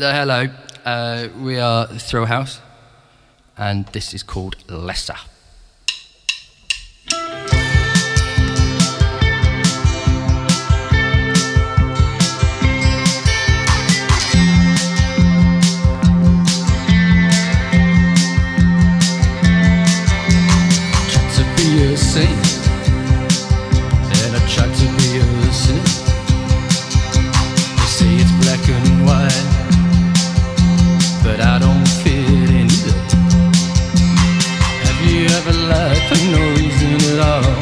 Hello, uh, we are Thrillhouse, and this is called Lesser. Have you ever lied for no reason at all?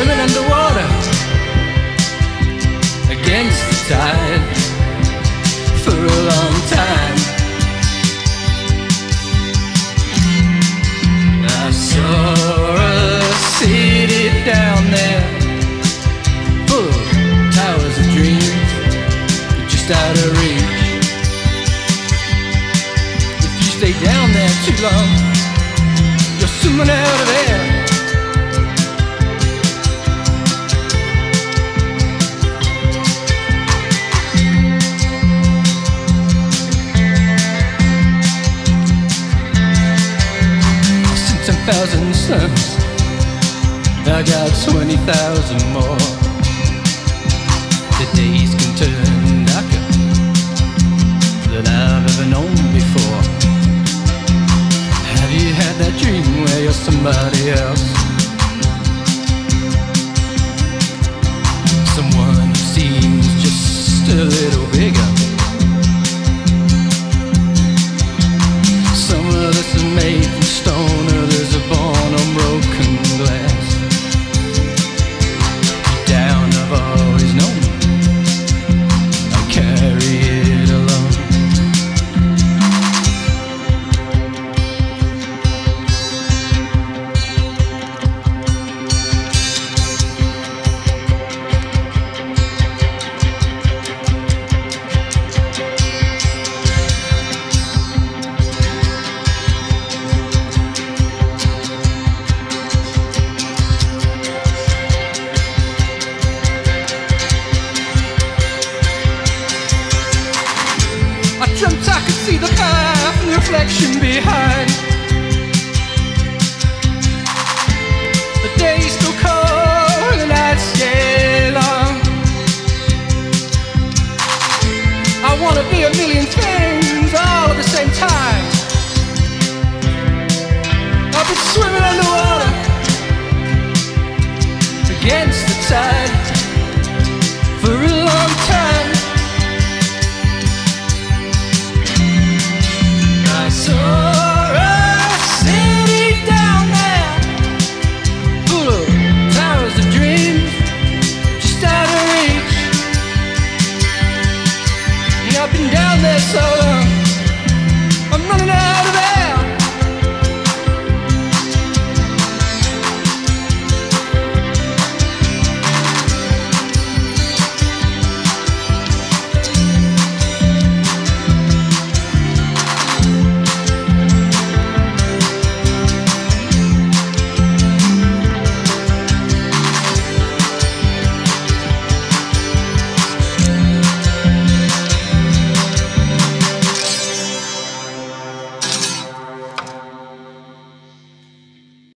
Swimming underwater against the tide for a long time. I saw a city down there full of towers of dreams just out of reach. If you stay down there too long, soon run out of air. Thousand suns, I got twenty thousand more. The days can turn darker than I've ever known before. Have you had that dream where you're somebody else? Reflection behind. The days still cold and nights get long. I wanna be a million things all at the same time.